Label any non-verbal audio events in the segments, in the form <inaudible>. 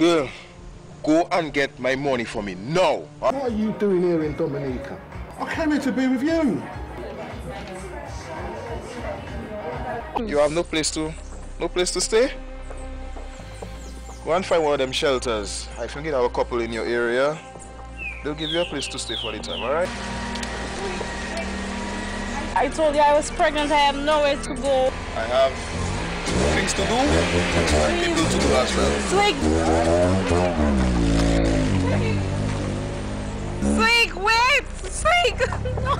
Girl, go and get my money for me now. What are you doing here in Dominica? I came here to be with you. You have no place to, no place to stay? Go and find one of them shelters. I think you have a couple in your area. They'll give you a place to stay for the time, alright? I told you I was pregnant. I have nowhere to go. I have things to do and people to do as well. Sleek! Sleek, wait! Sleek! <laughs> No!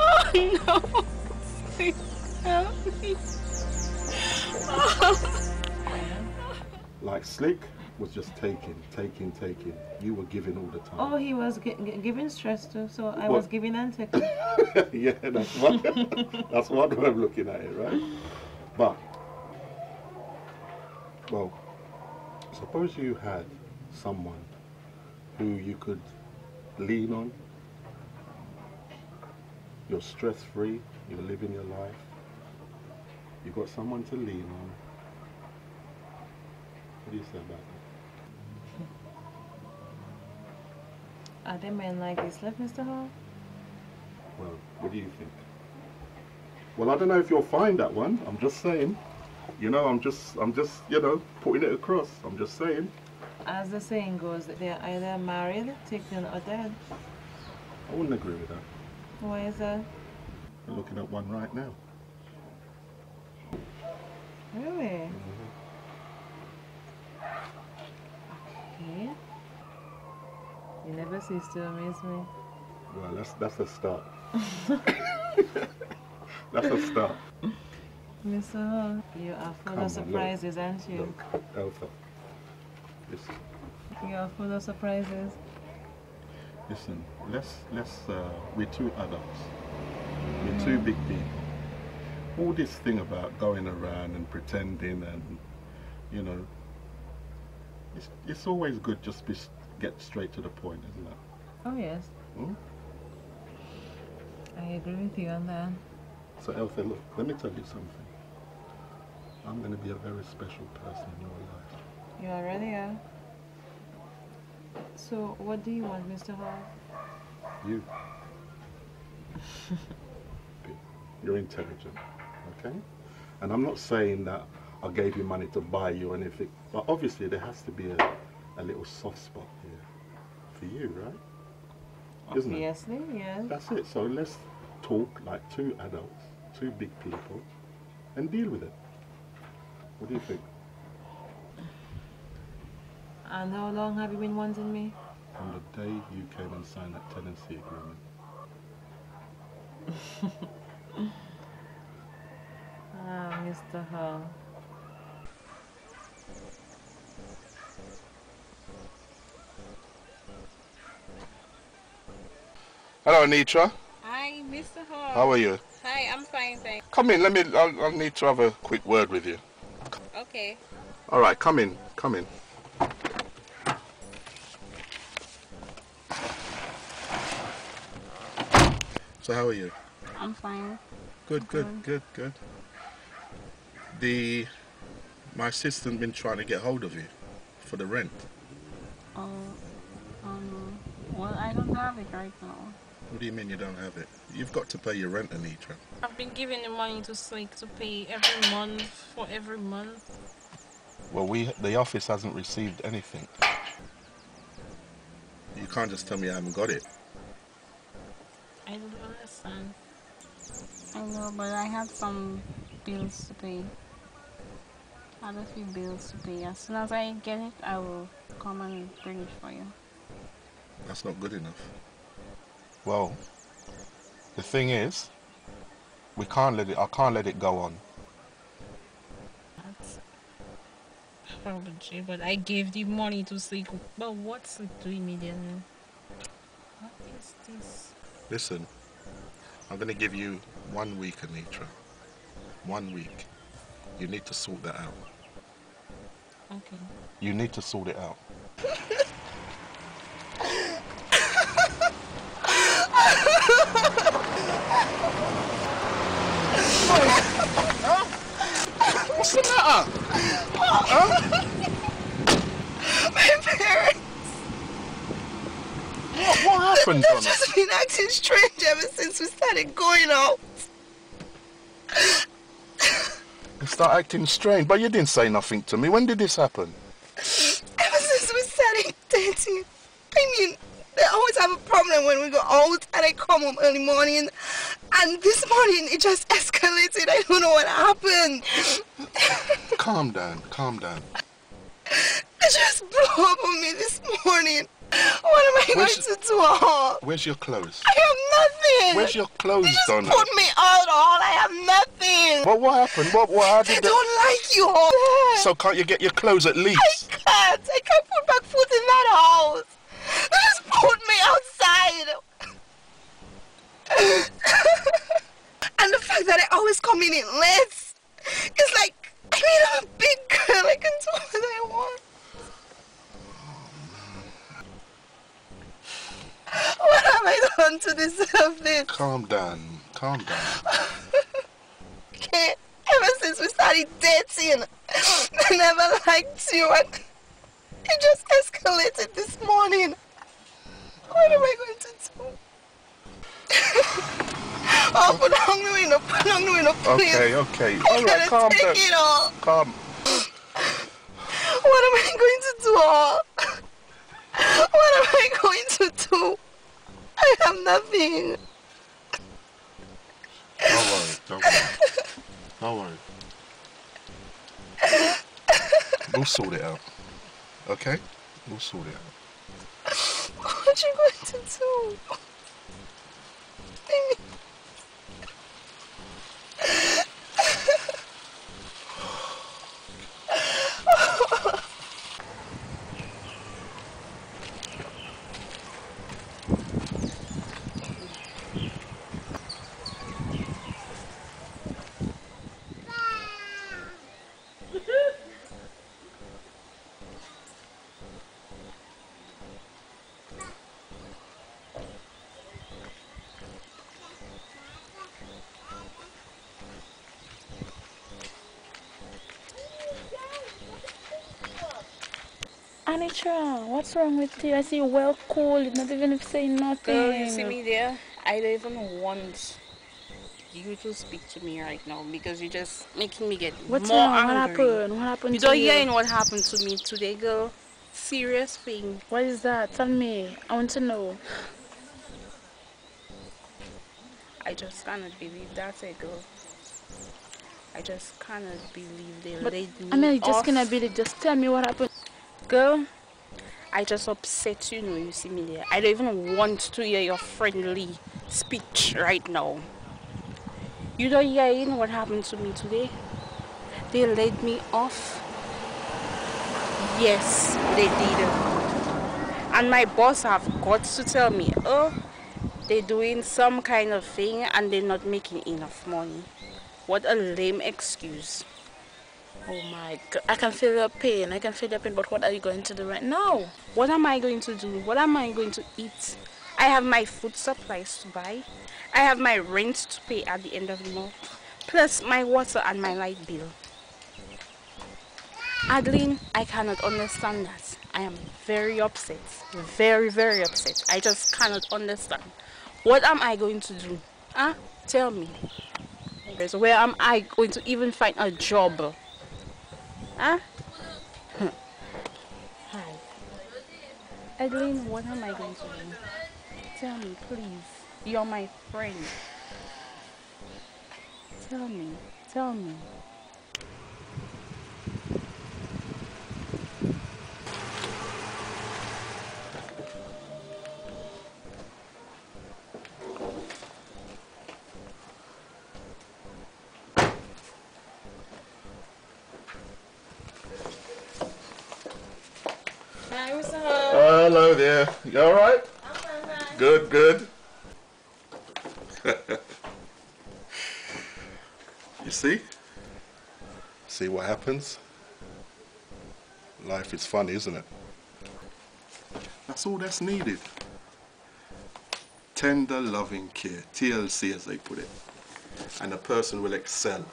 Oh, <laughs> oh no! Sleek, help me. Oh. <laughs> Like Slick was just taking, taking, taking. You were giving all the time. Oh, he was gi- gi- giving stress too, so I What? was giving and taking. <laughs> yeah, that's one. <laughs> that's one way of looking at it, right? But, well, suppose you had someone who you could lean on. You're stress free. You're living your life. you've got someone to lean on. What do you say about that? Uh, Are there men like this left, Mr. Hall? Well, what do you think? Well, I don't know if you'll find that one. I'm just saying. You know, I'm just, I'm just, you know, putting it across. I'm just saying. As the saying goes, they're either married, taken, or dead. I wouldn't agree with that. Why is that? We're looking at one right now. Really? Mm-hmm. Okay. You never cease to amaze me. Well, that's that's a start. <laughs> that's a start. Mr. You are full Come of surprises, aren't you? Look, Alpha. Listen, You are full of surprises. listen. Let's let's. Uh, we're two adults. We're two big people. All this thing about going around and pretending and, you know, it's it's always good just be get straight to the point, isn't it? Oh, yes. Hmm? I agree with you on that. So Alpha, look, let me tell you something. I'm going to be a very special person in your life. You already are. So, what do you want, Mr. Hall? You. <laughs> You're intelligent, okay? And I'm not saying that I gave you money to buy you anything, but obviously there has to be a, a little soft spot for you, right? Isn't it? Obviously, yes. That's it. So let's talk like two adults, two big people, and deal with it. What do you think? And how long have you been wanting me? From the day you came and signed that tenancy agreement. <laughs> Ah, Mr. Hall. Hello, Nitra. Hi, Mr. Hall. How are you? Hi, I'm fine, thanks. Come in. Let me. I'll, I'll need to have a quick word with you. Okay. All right. Come in. Come in. So how are you? I'm fine. Good, good, good, good. The my assistant been trying to get hold of you for the rent. Oh, um, well, I don't have it right now. What do you mean you don't have it? You've got to pay your rent, Anitra. I've been giving the money to Sleek to pay every month for every month. Well, we the office hasn't received anything. You can't just tell me I haven't got it. I don't understand. I know, but I have some bills to pay. I have a few bills to pay. As soon as I get it, I will come and bring it for you. That's not good enough. Well, the thing is, we can't let it. I can't let it go on. That's apology, but I gave the money to Sleek. But what's Sleek doing me then? What is this? Listen, I'm gonna give you one week, Anitra. One week. You need to sort that out. Okay. You need to sort it out. <laughs> Donna? just been acting strange ever since we started going out. You start acting strange, but you didn't say nothing to me. When did this happen? Ever since we started dating. I mean, they always have a problem when we go out and I come home early morning. And this morning it just escalated. I don't know what happened. Calm down, calm down. It just blew up on me this morning. What am I going to do? all? Where's your clothes? I have nothing. Where's your clothes, You just Donna? put me out all. I have nothing. What, what happened? What, what, how I did don't like you all. So can't you get your clothes at least? can't. I can't put back foot in that house. They just put me outside. and the fact that I always come in late. It's like, I mean, I'm a big girl. I can do what I want. What have I done to deserve this? Calm down, calm down. Okay, ever since we started dating, I never liked you and it just escalated this morning. What am I going to do? <laughs> oh, put down the window, put down the window, please. Okay, okay. I All right, calm take down. it all. Calm. What am I going to do all? What am I going to do? I have nothing. Don't worry, don't worry. Don't worry. We'll sort it out. Okay? We'll sort it out. What are you going to do? Anitra, what's wrong with you? I see you well cool. You're not even saying nothing. Girl, you see me there? I don't even want you to speak to me right now because you're just making me get What's more wrong? What happened? What happened You to don't you? hear what happened to me today, girl. Serious thing. What is that? Tell me. I want to know. I just cannot believe that's it, girl. I just cannot believe they But, laid me I mean, I just off. cannot believe. Just tell me what happened. Girl, I just upset you know you see me there. I don't even want to hear your friendly speech right now. You don't hear in what happened to me today? They laid me off. Yes, they did. And my boss have got to tell me, oh, they're doing some kind of thing and they're not making enough money. What a lame excuse. Oh my god. I can feel your pain. I can feel your pain. But what are you going to do right now? What am I going to do? What am I going to eat? I have my food supplies to buy. I have my rent to pay at the end of the month. Plus my water and my light bill. Adeline, I cannot understand that. I am very upset. Very, very upset. I just cannot understand. What am I going to do? Huh? Tell me. So where am I going to even find a job? Huh? Hi. Adeline, what am I going to do? Tell me, please. You're my friend. Tell me. Tell me. There. You all right? Good, good. <laughs> you see? See what happens? Life is funny, isn't it? That's all that's needed. Tender loving care, TLC as they put it. And a person will excel.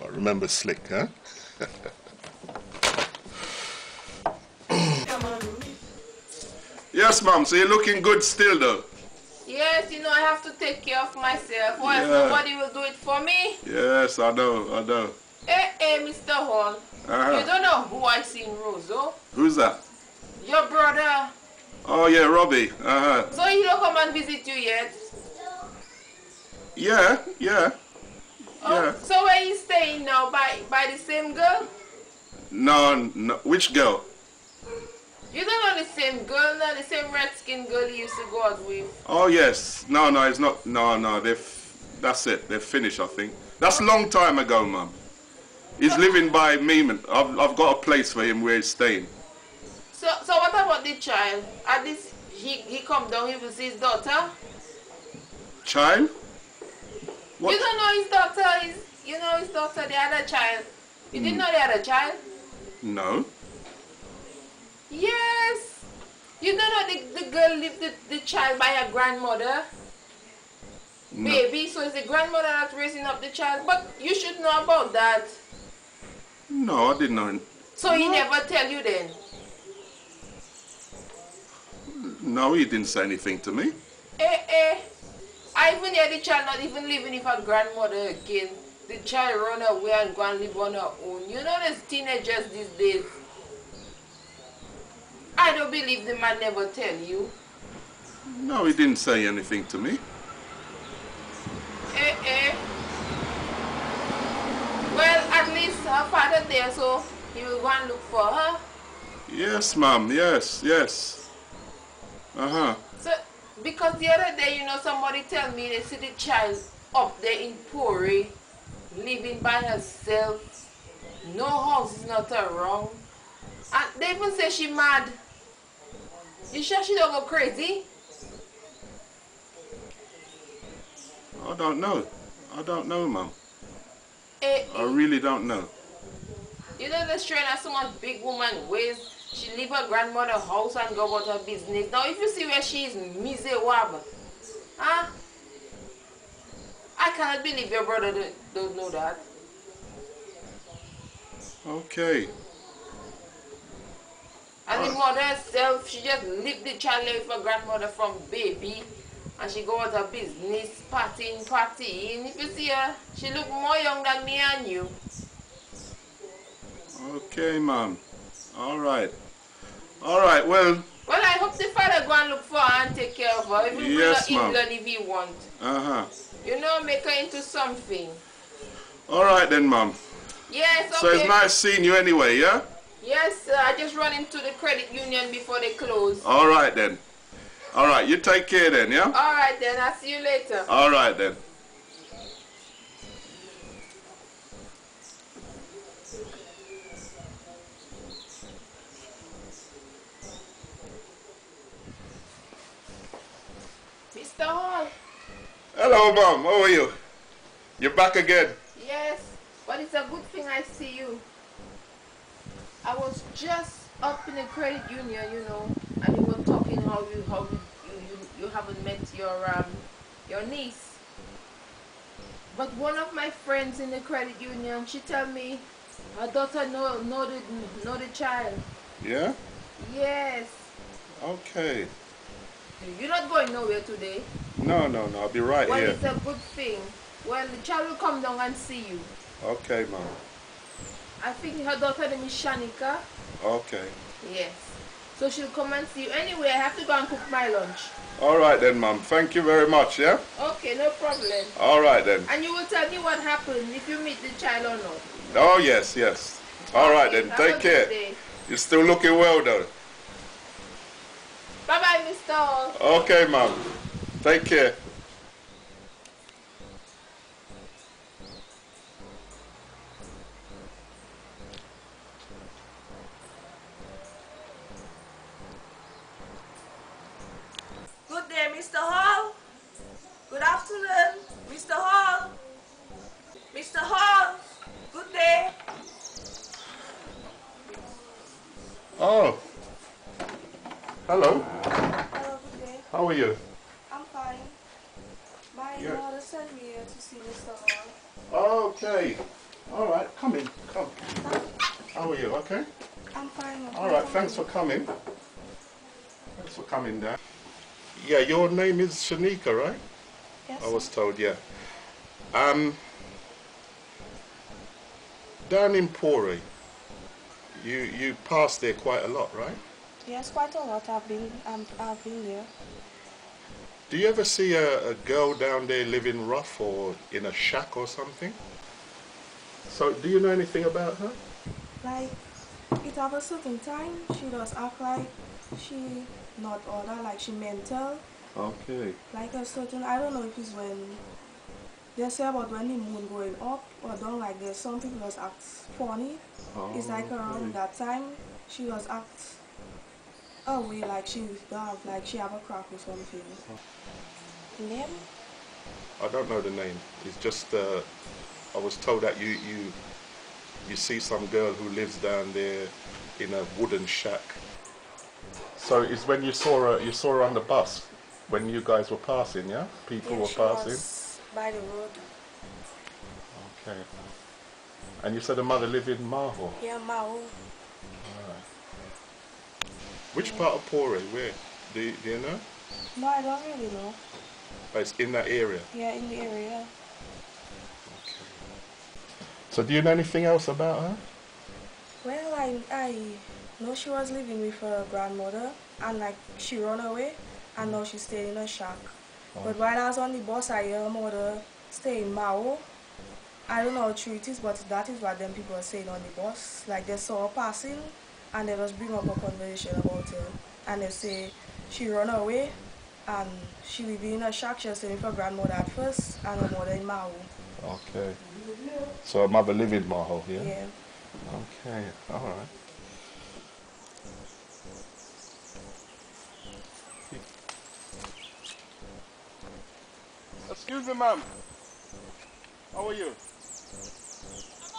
But remember slick, huh? <laughs> Yes, ma'am. So you're looking good still, though. Yes, you know, I have to take care of myself, or else Yeah. nobody will do it for me. Yes, I know. I know. Hey, hey, Mr. Hall. You Uh-huh. don't know who I seen Roseau? Who's that? Your brother. Oh yeah, Robbie. Uh-huh. So he don't come and visit you yet? Yeah, yeah. Oh, Yeah. So where you staying now? By by the same girl? No, no. Which girl? You don't know the same girl, no, the same red skin girl you used to go out with. Oh yes. No, no, it's not. No, no. They've. That's it. They're finished. I think. That's a long time ago, mum. He's living by me. man. I've, I've got a place for him where he's staying. So so what about the child? At least he he come down, he will see his daughter. Child? What? You don't know his daughter is you know his daughter, the other child. You didn't hmm. know the other child? No. Yes. You know the, the girl leave the, the child by her grandmother? No. Baby, so it's the grandmother that's raising up the child. But you should know about that. No, I didn't know. So he never tell you then. No, he didn't say anything to me. Eh eh. I even hear the child not even living with her grandmother again. The child run away and go and live on her own. You know there's teenagers these days. I don't believe the man never tell you. No, he didn't say anything to me. Eh eh. Well, at least her father there, so he will go and look for her. Yes, ma'am. Yes, yes. Uh-huh. So, because the other day, you know, somebody tell me they see the child up there in Pori, living by herself. No house is not around. And they even say she mad. You sure she don't go crazy? I don't know. I don't know, ma'am. Eh, I really don't know. You know the strain of so much big woman ways. She leave her grandmother house and go about her business. Now if you see where she is miserable, huh? I cannot believe your brother don't, don't know that. Okay. And the mother herself, she just leave the child with her grandmother from baby. And she go out her business, partying, partying. If you see her, she look more young than me and you. Okay, ma'am. All right. All right, well, Well, I hope the father go and look for her and take care of her. Even bring Yes, her ma'am. England if he want. uh-huh. You know, make her into something. All right then, ma'am. Yes, okay. So it's nice seeing you anyway, yeah? Yes, sir. I just run into the credit union before they close. All right then. All right, you take care then, yeah? All right, then. I'll see you later. All right then. Mr. Hall. Hello, ma'am. How are you? You're back again. Yes, but it's a good thing I see you. I was just up in the credit union, you know, and you were talking how you how you you, you haven't met your um your niece. But one of my friends in the credit union, she tell me her daughter know know the know the child. Yeah? Yes. Okay. You're not going nowhere today. No, no, no. I'll be right Well, here. it's a good thing. Well, the child will come down and see you. Okay, ma'am. I think her daughter name is Shanika. Okay. Yes. So she'll come and see you. Anyway, I have to go and cook my lunch. All right then, ma'am. Thank you very much, yeah? Okay, no problem. All right then. And you will tell me what happened if you meet the child or not. Oh, yes, yes. All right Okay, then. Take care. day. You're still looking well, though. Bye bye, Mr. Okay, ma'am. Take care. Good day, Mr. Hall. Good afternoon, Mr. Hall. Mr. Hall, good day. Oh. Hello. Hello, good day. How are you? I'm fine. My Yeah. mother sent me here to see Mr. Hall. Okay. All right. Come in. Come. How are you? Okay. I'm fine. I'm All right. fine. Thanks for coming. Thanks for coming down. Yeah, your name is Shanika, right? Yes. I was told, yeah. Um, down in Pori, you you pass there quite a lot, right? Yes, quite a lot. I've been, um, I've been there. Do you ever see a, a girl down there living rough or in a shack or something? So, do you know anything about her? Like, it have a certain time, she does act like she not order, like she mental. Okay. Like a certain, I don't know if it's when, they say about when the moon going up or down, like there's some people just act funny. it's like around that time, she was act away, like she don't like she have a crack or something. Name? I don't know the name. It's just uh, I was told that you you you see some girl who lives down there in a wooden shack. So it's when you saw her you saw her on the bus when you guys were passing, yeah? People Yeah, were passing. by the road. Okay. And you said the mother lived in Mahaut. Yeah, Mahaut. Which part of Pore? Where? Do you, do you know? No, I don't really know. But it's in that area. Yeah, in the area. So do you know anything else about her? Well, I, I know she was living with her grandmother and like she run away and now she stay in a shack. Oh. But while I was on the bus, I hear her mother stay in Mahaut. I don't know how true it is, but that is what them people are saying on the bus. Like they saw her passing and they just bring up a conversation about her. And they say she run away and she living in a shack. She was staying with her grandmother at first and her mother in Mahaut. Okay. So her mother lived in Mahaut, yeah? Yeah. Okay, alright. Excuse me, ma'am. How are you? I'm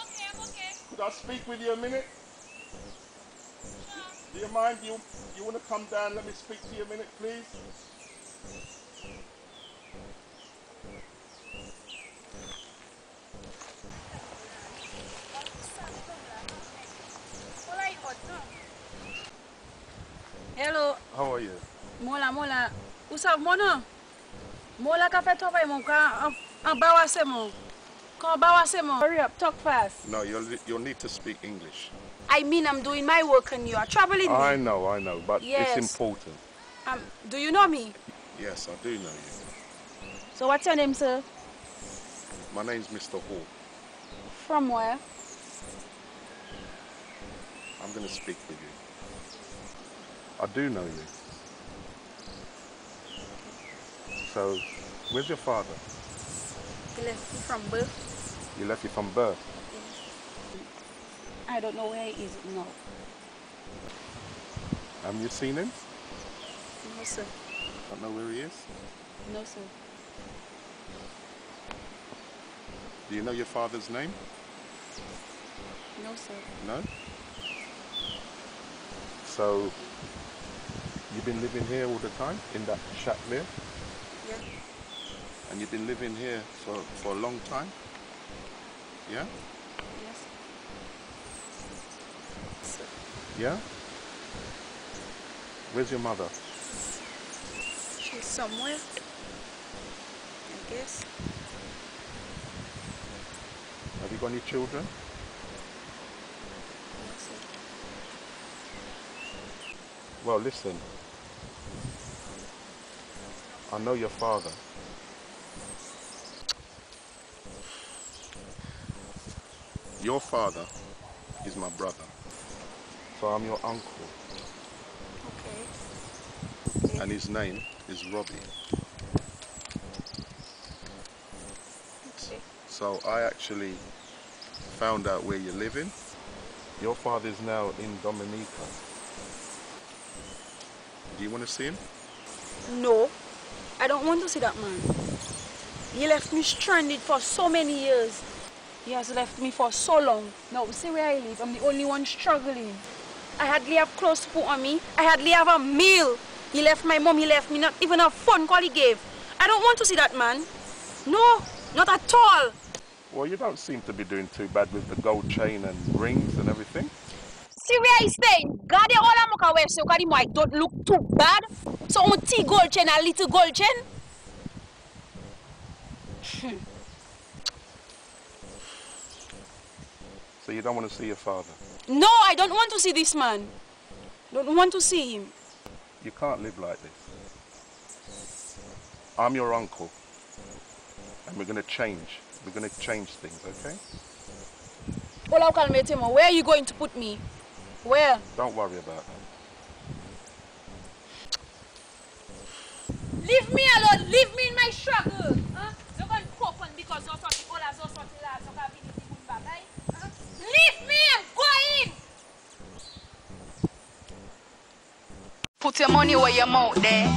okay, I'm okay. Could I speak with you a minute? Do you mind? You you want to come down? Let me speak to you a minute, please. Hello, How are you? mola mola. Ou sav mon an? Mola ka fe travay mon ka an, an bawase mon. Kan bawase. Hurry up, talk fast. No, you'll you'll need to speak English. I mean I'm doing my work and you are troubling me. I know, I know, but Yes. it's important. Um, do you know me? Yes, I do know you. So what's your name, sir? My name's Mr. Hall. From where? I'm going to speak with you. I do know you. So, where's your father? He left me from birth. You left you from birth. I don't know where he is now. Have you seen him? No, sir. Don't know where he is? No, sir. Do you know your father's name? No, sir. No? So, you've been living here all the time, in that shack there? And you've been living here for, for a long time? Yeah? Yes. Yeah? Where's your mother? She's somewhere. I guess. Have you got any children? Well, listen. I know your father. Your father is my brother. So I'm your uncle. Okay. And his name is Robbie. Okay. So I actually found out where you're living. Your father's now in Dominica. Do you want to see him? No, I don't want to see that man. He left me stranded for so many years. He has left me for so long. Now, see where I live. I'm the only one struggling. I hardly have clothes to put on me. I hardly have a meal. He left my mom. He left me not even a phone call he gave. I don't want to see that man. No, not at all. Well, you don't seem to be doing too bad with the gold chain and rings and everything. See where he's staying. God, all I'm looking away so because I don't look too bad. So on T gold chain, a little gold chain. So you don't want to see your father? No, I don't want to see this man. Don't want to see him. You can't live like this. I'm your uncle. And we're going to change. We're going to change things, okay? Ola Kalmetemo, where are you going to put me? Where? Don't worry about that. Leave me alone. Leave me in my struggle. Huh? You're going to cope on because you're something all as you're something as you're having it in back, eh? Huh? Leave me. I'm going. Put your money where your mouth there.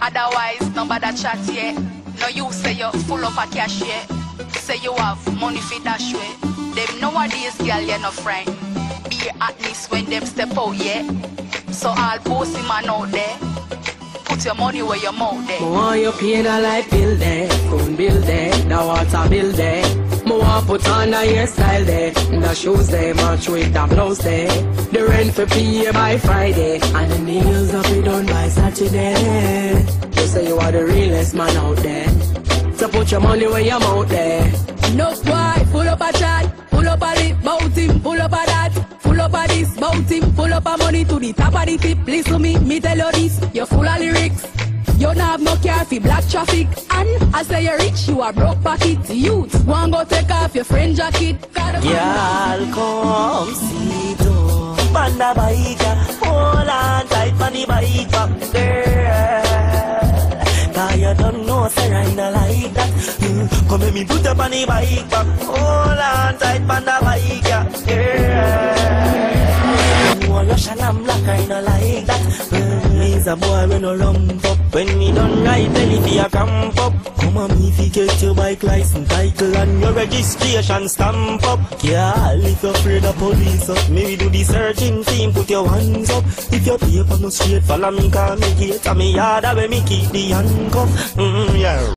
Otherwise, nobody chat yet. No, you say you're full of a cash yet. Say you have money for dash way. Them nowadays, girl, you no friend. Be at least when them step out, yeah. So all bossy man out there. Put your money where your mouth there. Me want you paint a light bill there, phone bill there, the water bill there. Want put on a hairstyle there, the shoes there, match with the blouse there. The rent for pay by Friday, and the nails up it done by Saturday. You say you are the realest man out there, so put your money where your mouth there. No boy, full up a chat, full up a lip, bout him, full up a that, full up a this, bout him, full up a money to the top of the tip. Listen me, me tell you this, you're full of lyrics. You don't have no care for black traffic, and I say you're rich, you are broke pocket. Youth, one go take off your friend jacket. Girl, come see to Panda bike, hold on tight on the bike girl. Cause you don't know, say I not like that. Mm, Come let me put up on the bike hold on tight on the bike, girl. You want Russian and black, I not like that. A boy when no lump up. When me done right, tell if you camp up. Come on, if you get your bike license, title and your registration stamp up. Yeah, if you're afraid of police up, maybe do the searching team, put your hands up. If your paper no straight, follow me, call me gate, and me yard, where me keep the handcuff. Mm, yeah.